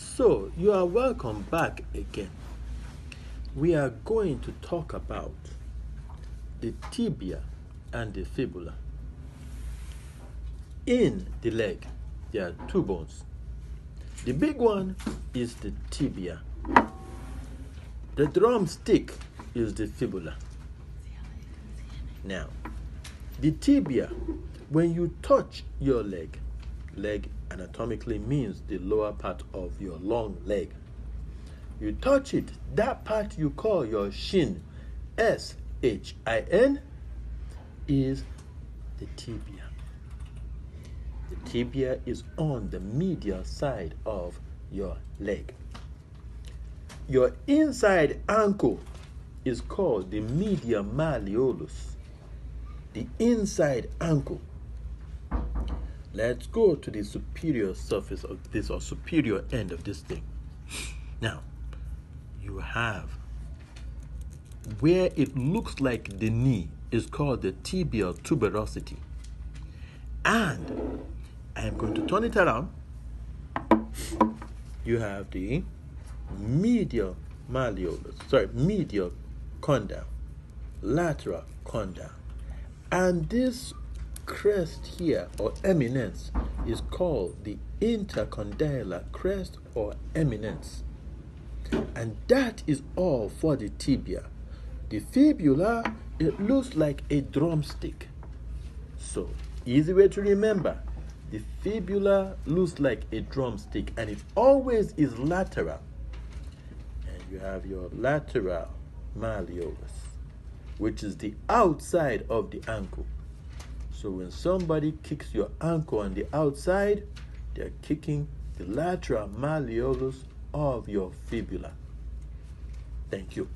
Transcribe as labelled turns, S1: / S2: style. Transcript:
S1: So, you are welcome back again. We are going to talk about the tibia and the fibula. In the leg, there are two bones. The big one is the tibia. The drumstick is the fibula. Now, the tibia, when you touch your leg, leg anatomically means the lower part of your long leg. You touch it, that part you call your shin, S H I N, is the tibia. The tibia is on the medial side of your leg. Your inside ankle is called the medial malleolus. The inside ankle. Let's go to the superior surface of this or superior end of this thing. Now, you have where it looks like the knee is called the tibial tuberosity. And I'm going to turn it around. You have the medial malleolus, sorry, medial condyle, lateral condyle. And this crest here or eminence is called the intercondylar crest or eminence. And that is all for the tibia. The fibula, it looks like a drumstick. So, easy way to remember the fibula looks like a drumstick and it always is lateral. And you have your lateral malleolus, which is the outside of the ankle. So when somebody kicks your ankle on the outside, they're kicking the lateral malleolus of your fibula. Thank you.